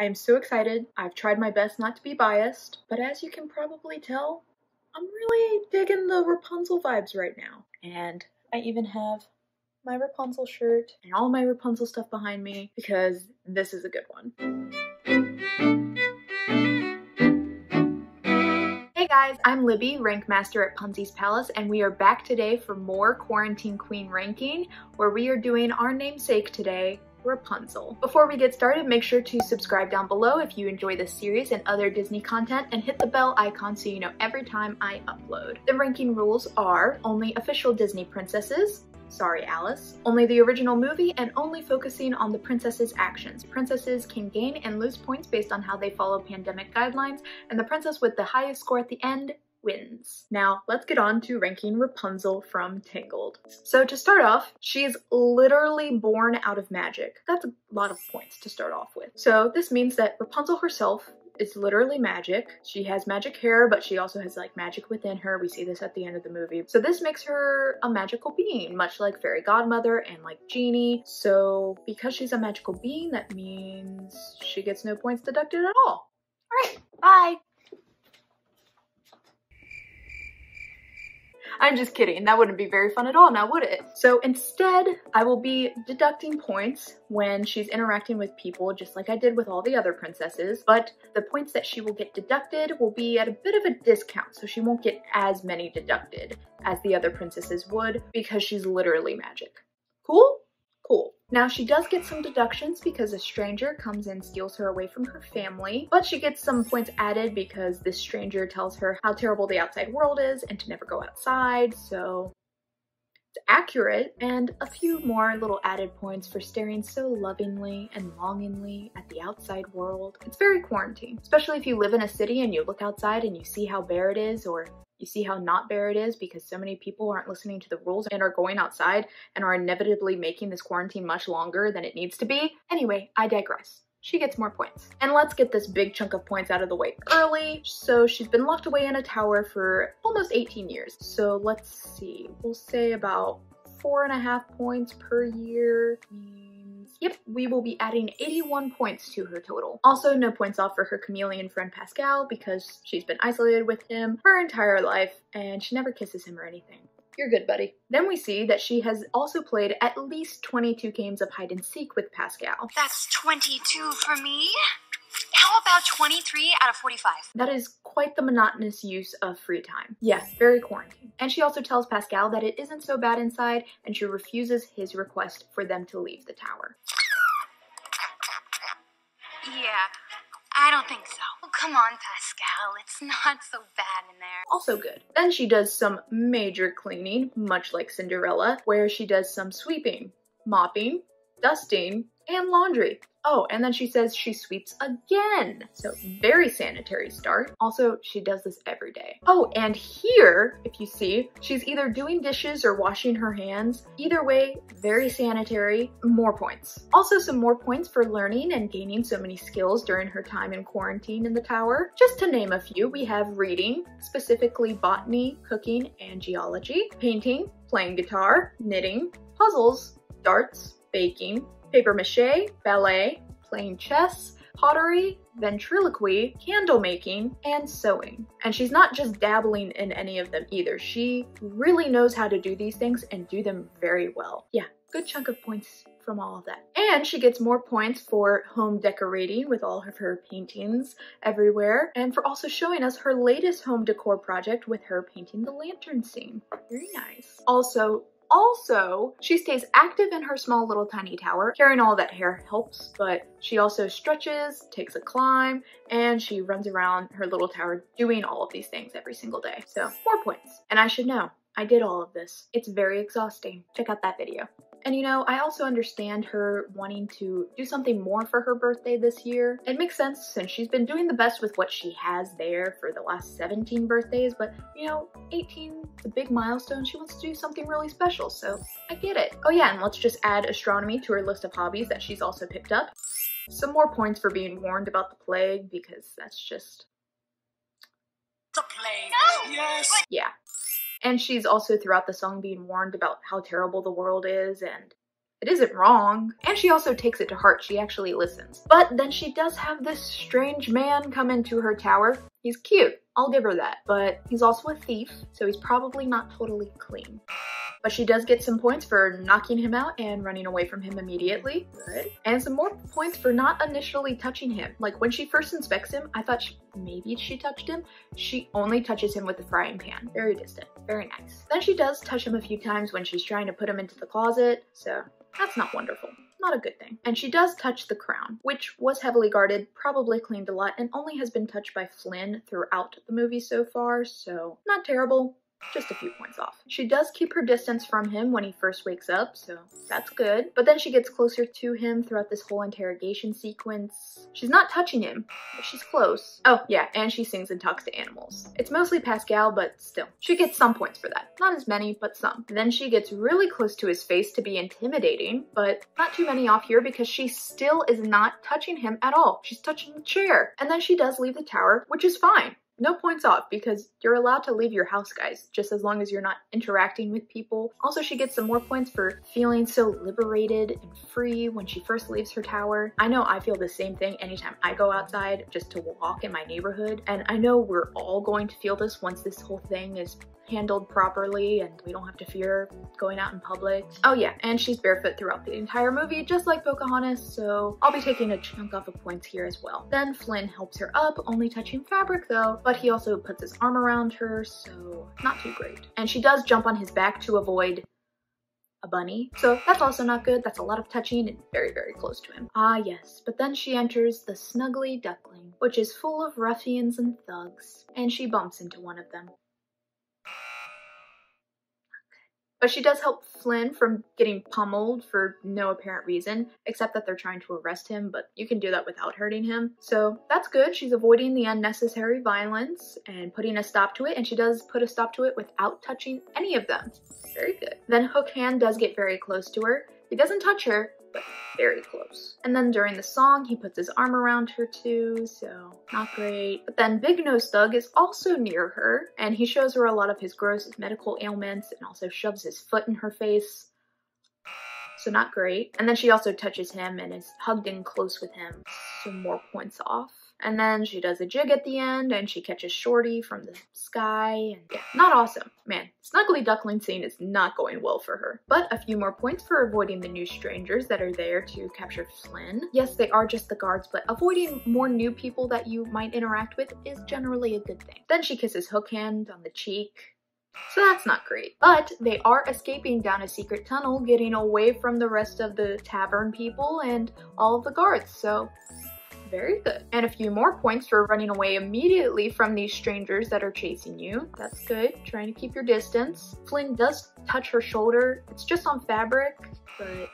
I am so excited. I've tried my best not to be biased, but as you can probably tell, I'm really digging the Rapunzel vibes right now. And I even have my Rapunzel shirt and all my Rapunzel stuff behind me because this is a good one. Hey guys, I'm Libby, Rank Master at Punzie's Palace, and we are back today for more Quarantine Queen ranking, where we are doing our namesake today, Rapunzel. Before we get started, make sure to subscribe down below if you enjoy this series and other Disney content, and hit the bell icon so you know every time I upload. The ranking rules are only official Disney princesses, Sorry, Alice. Only the original movie and only focusing on the princess's actions. Princesses can gain and lose points based on how they follow pandemic guidelines, and the princess with the highest score at the end wins. Now, let's get on to ranking Rapunzel from Tangled. So to start off, she is literally born out of magic. That's a lot of points to start off with. So this means that Rapunzel herself it's literally magic. She has magic hair, but she also has like magic within her. We see this at the end of the movie. So this makes her a magical being, much like Fairy Godmother and like Genie. So because she's a magical being, that means she gets no points deducted at all. All right, bye. I'm just kidding. That wouldn't be very fun at all now, would it? So instead, I will be deducting points when she's interacting with people, just like I did with all the other princesses, but the points that she will get deducted will be at a bit of a discount, so she won't get as many deducted as the other princesses would because she's literally magic. Cool? Cool. Now she does get some deductions because a stranger comes and steals her away from her family, but she gets some points added because this stranger tells her how terrible the outside world is and to never go outside, so accurate, and a few more little added points for staring so lovingly and longingly at the outside world. It's very quarantine, especially if you live in a city and you look outside and you see how bare it is or you see how not bare it is because so many people aren't listening to the rules and are going outside and are inevitably making this quarantine much longer than it needs to be. Anyway, I digress she gets more points. And let's get this big chunk of points out of the way early. So she's been locked away in a tower for almost 18 years. So let's see, we'll say about four and a half points per year. Yep, we will be adding 81 points to her total. Also, no points off for her chameleon friend Pascal because she's been isolated with him her entire life and she never kisses him or anything. You're good, buddy. Then we see that she has also played at least 22 games of hide and seek with Pascal. That's 22 for me. How about 23 out of 45? That is quite the monotonous use of free time. Yes, very quarantine. And she also tells Pascal that it isn't so bad inside and she refuses his request for them to leave the tower. Yeah, I don't think so. Oh, come on, Pascal. It's not so bad in there. Also good. Then she does some major cleaning, much like Cinderella, where she does some sweeping, mopping, dusting, and laundry. Oh, and then she says she sweeps again. So very sanitary start. Also, she does this every day. Oh, and here, if you see, she's either doing dishes or washing her hands. Either way, very sanitary, more points. Also some more points for learning and gaining so many skills during her time in quarantine in the tower. Just to name a few, we have reading, specifically botany, cooking, and geology, painting, playing guitar, knitting, puzzles, darts, baking, paper mache, ballet, playing chess, pottery, ventriloquy, candle making, and sewing. And she's not just dabbling in any of them either. She really knows how to do these things and do them very well. Yeah, good chunk of points from all of that. And she gets more points for home decorating with all of her paintings everywhere and for also showing us her latest home decor project with her painting the lantern scene. Very nice. Also, also, she stays active in her small little tiny tower. Carrying all that hair helps, but she also stretches, takes a climb, and she runs around her little tower doing all of these things every single day. So, four points. And I should know, I did all of this. It's very exhausting. Check out that video. And you know, I also understand her wanting to do something more for her birthday this year. It makes sense since she's been doing the best with what she has there for the last 17 birthdays, but you know, 18 is a big milestone. She wants to do something really special, so I get it. Oh yeah, and let's just add astronomy to her list of hobbies that she's also picked up. Some more points for being warned about the plague because that's just... The plague! No! Yes! Yeah, and she's also throughout the song being warned about how terrible the world is and it isn't wrong. And she also takes it to heart. She actually listens. But then she does have this strange man come into her tower. He's cute. I'll give her that. But he's also a thief, so he's probably not totally clean. But she does get some points for knocking him out and running away from him immediately. Good. And some more points for not initially touching him. Like when she first inspects him, I thought she, maybe she touched him. She only touches him with the frying pan. Very distant. Very nice. Then she does touch him a few times when she's trying to put him into the closet. So that's not wonderful. Not a good thing. And she does touch the crown, which was heavily guarded, probably cleaned a lot, and only has been touched by Flynn throughout the movie so far, so not terrible, just a few points off. She does keep her distance from him when he first wakes up, so that's good. But then she gets closer to him throughout this whole interrogation sequence. She's not touching him, but she's close. Oh, yeah, and she sings and talks to animals. It's mostly Pascal, but still. She gets some points for that. Not as many, but some. Then she gets really close to his face to be intimidating, but not too many off here because she still is not touching him at all. She's touching the chair. And then she does leave the tower, which is fine no points off because you're allowed to leave your house, guys, just as long as you're not interacting with people. Also, she gets some more points for feeling so liberated and free when she first leaves her tower. I know I feel the same thing anytime I go outside just to walk in my neighborhood, and I know we're all going to feel this once this whole thing is handled properly and we don't have to fear going out in public. Oh yeah, and she's barefoot throughout the entire movie, just like Pocahontas, so I'll be taking a chunk off of points here as well. Then Flynn helps her up, only touching fabric though, but he also puts his arm around her, so not too great. And she does jump on his back to avoid a bunny. So that's also not good. That's a lot of touching and very, very close to him. Ah, yes. But then she enters the Snuggly Duckling, which is full of ruffians and thugs, and she bumps into one of them. But she does help Flynn from getting pummeled for no apparent reason, except that they're trying to arrest him, but you can do that without hurting him. So that's good. She's avoiding the unnecessary violence and putting a stop to it, and she does put a stop to it without touching any of them. Very good. Then Hook Hand does get very close to her. He doesn't touch her, but very close. And then during the song, he puts his arm around her too, so not great. But then Big Nose Thug is also near her, and he shows her a lot of his gross medical ailments and also shoves his foot in her face. So not great. And then she also touches him and is hugged in close with him, so more points off. And then she does a jig at the end and she catches Shorty from the sky. And yeah, not awesome. Man, Snuggly Duckling scene is not going well for her. But a few more points for avoiding the new strangers that are there to capture Flynn. Yes, they are just the guards, but avoiding more new people that you might interact with is generally a good thing. Then she kisses Hook Hand on the cheek. So that's not great. But they are escaping down a secret tunnel, getting away from the rest of the tavern people and all of the guards. So very good. And a few more points for running away immediately from these strangers that are chasing you. That's good. Trying to keep your distance. Flynn does touch her shoulder. It's just on fabric, but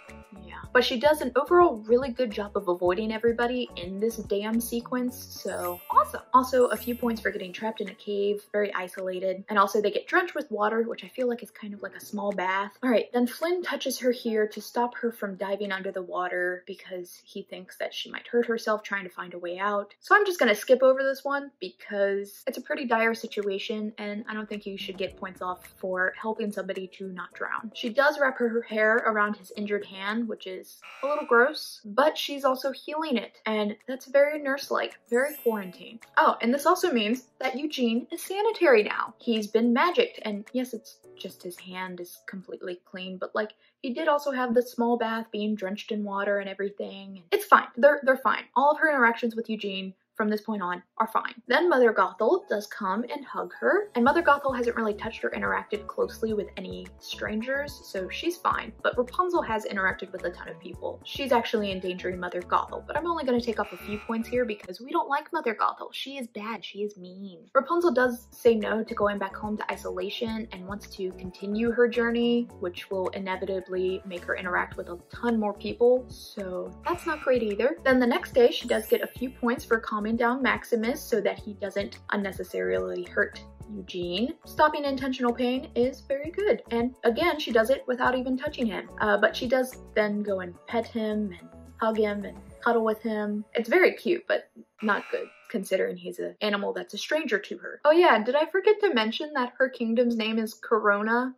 yeah. But she does an overall really good job of avoiding everybody in this damn sequence, so awesome. Also, a few points for getting trapped in a cave, very isolated. And also they get drenched with water, which I feel like is kind of like a small bath. All right, then Flynn touches her here to stop her from diving under the water because he thinks that she might hurt herself trying to find a way out. So I'm just gonna skip over this one because it's a pretty dire situation and I don't think you should get points off for helping somebody to not drown. She does wrap her hair around his injured hand, which is a little gross, but she's also healing it. And that's very nurse-like, very quarantine. Oh, and this also means that Eugene is sanitary now. He's been magicked, and yes, it's just his hand is completely clean, but like he did also have the small bath being drenched in water and everything. It's fine. They're they're fine. All of her interactions with Eugene from this point on are fine. Then Mother Gothel does come and hug her, and Mother Gothel hasn't really touched or interacted closely with any strangers, so she's fine. But Rapunzel has interacted with a ton of people. She's actually endangering Mother Gothel, but I'm only going to take off a few points here because we don't like Mother Gothel. She is bad. She is mean. Rapunzel does say no to going back home to isolation and wants to continue her journey, which will inevitably make her interact with a ton more people, so that's not great either. Then the next day, she does get a few points for calming calming down Maximus so that he doesn't unnecessarily hurt Eugene. Stopping intentional pain is very good. And again, she does it without even touching him. Uh, but she does then go and pet him and hug him and cuddle with him. It's very cute, but not good considering he's an animal that's a stranger to her. Oh yeah, did I forget to mention that her kingdom's name is Corona?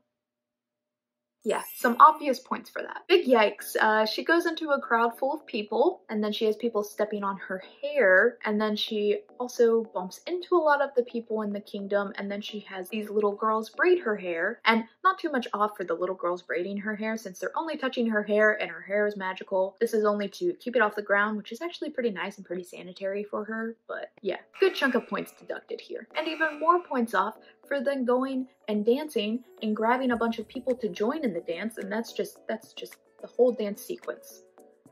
Yeah, some obvious points for that. Big yikes. Uh, she goes into a crowd full of people, and then she has people stepping on her hair, and then she also bumps into a lot of the people in the kingdom, and then she has these little girls braid her hair, and not too much off for the little girls braiding her hair since they're only touching her hair and her hair is magical. This is only to keep it off the ground, which is actually pretty nice and pretty sanitary for her, but yeah, good chunk of points deducted here. And even more points off for then going and dancing and grabbing a bunch of people to join in the dance and that's just that's just the whole dance sequence.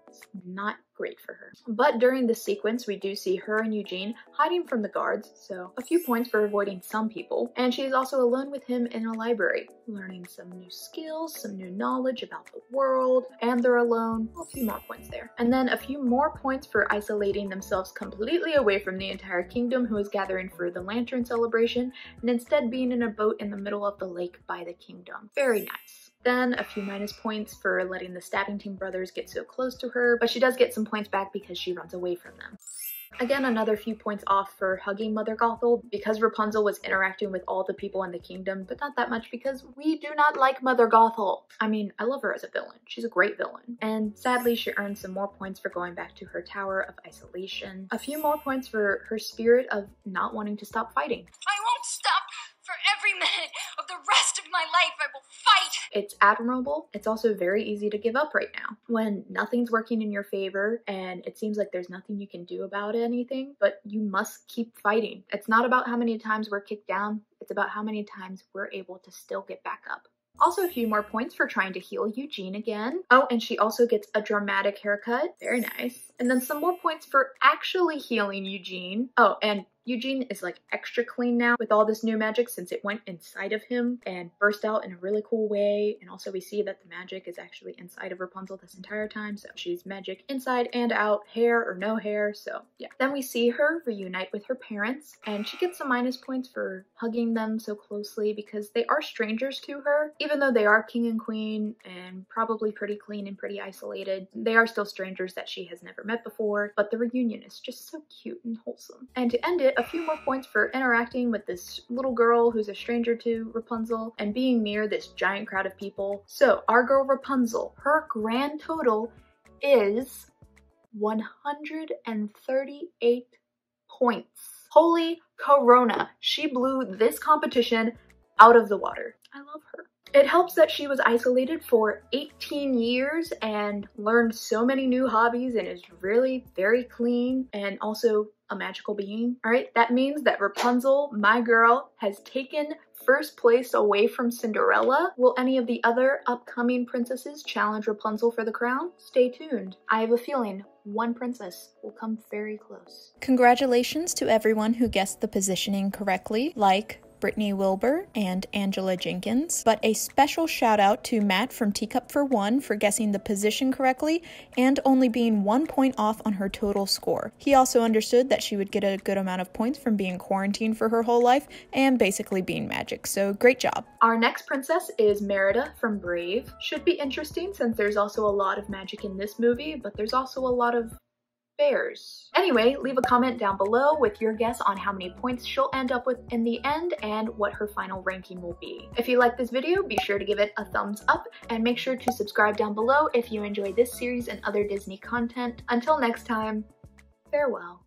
It's not great for her. But during the sequence, we do see her and Eugene hiding from the guards, so a few points for avoiding some people. And she is also alone with him in a library, learning some new skills, some new knowledge about the world, and they're alone. a few more points there. And then a few more points for isolating themselves completely away from the entire kingdom who is gathering for the lantern celebration, and instead being in a boat in the middle of the lake by the kingdom. Very nice. Then a few minus points for letting the Stabbington brothers get so close to her, but she does get some points back because she runs away from them. Again, another few points off for hugging Mother Gothel because Rapunzel was interacting with all the people in the kingdom, but not that much because we do not like Mother Gothel. I mean, I love her as a villain. She's a great villain. And sadly, she earned some more points for going back to her Tower of Isolation. A few more points for her spirit of not wanting to stop fighting. I won't stop for every minute rest of my life. I will fight. It's admirable. It's also very easy to give up right now when nothing's working in your favor and it seems like there's nothing you can do about anything, but you must keep fighting. It's not about how many times we're kicked down, it's about how many times we're able to still get back up. Also a few more points for trying to heal Eugene again. Oh, and she also gets a dramatic haircut. Very nice. And then some more points for actually healing Eugene. Oh, and Eugene is like extra clean now with all this new magic since it went inside of him and burst out in a really cool way. And also we see that the magic is actually inside of Rapunzel this entire time. So she's magic inside and out, hair or no hair. So yeah. Then we see her reunite with her parents and she gets some minus points for hugging them so closely because they are strangers to her. Even though they are king and queen and probably pretty clean and pretty isolated, they are still strangers that she has never met before. But the reunion is just so cute and wholesome. And to end it, a few more points for interacting with this little girl who's a stranger to Rapunzel and being near this giant crowd of people. So our girl Rapunzel, her grand total is 138 points. Holy Corona, she blew this competition out of the water. I love. It helps that she was isolated for 18 years and learned so many new hobbies and is really very clean and also a magical being. All right, that means that Rapunzel, my girl, has taken first place away from Cinderella. Will any of the other upcoming princesses challenge Rapunzel for the crown? Stay tuned. I have a feeling one princess will come very close. Congratulations to everyone who guessed the positioning correctly, like Brittany Wilbur and Angela Jenkins, but a special shout out to Matt from Teacup for One for guessing the position correctly and only being one point off on her total score. He also understood that she would get a good amount of points from being quarantined for her whole life and basically being magic, so great job. Our next princess is Merida from Brave. Should be interesting since there's also a lot of magic in this movie, but there's also a lot of bears. Anyway, leave a comment down below with your guess on how many points she'll end up with in the end and what her final ranking will be. If you like this video, be sure to give it a thumbs up and make sure to subscribe down below if you enjoy this series and other Disney content. Until next time, farewell.